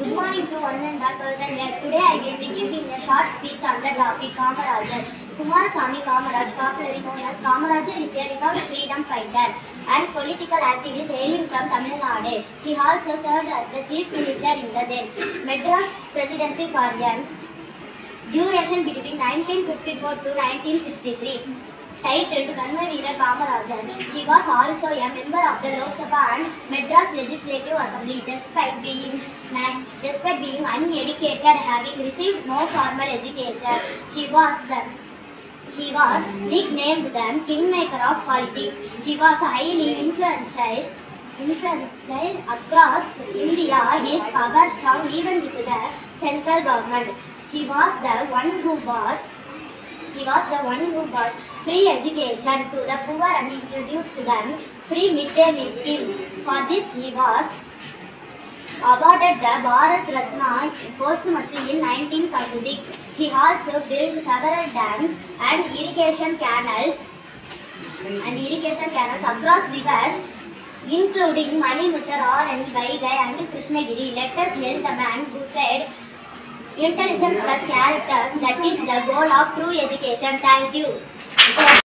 Good morning to one and all person. Today I will be giving a short speech on the topic Kamarajar. Kumarasamy Kamaraj, popularly known as Kamarajar, is a renowned freedom fighter and political activist hailing from Tamil Nadu. He also served as the chief minister in the then Madras presidency for a duration between 1954 to 1963. Titled Kamarajan, he was also a member of the Lok Sabha and Madras Legislative Assembly despite being, despite being uneducated, having received no formal education. He was the he was nicknamed the Kingmaker of Politics. He was highly influential, influential across India. His power strong even with the central government. He was the one who brought he was the one who brought free education to the poor and introduced them free midday meal scheme. For this he was awarded the Bharat Ratna posthumously in 1976. He also built several dams and irrigation canals and irrigation canals across rivers including Manimuthar, Aarani, Vaigai and Krishnagiri. Let us hail the man who said intelligence plus characters that is the goal of true education. Thank you.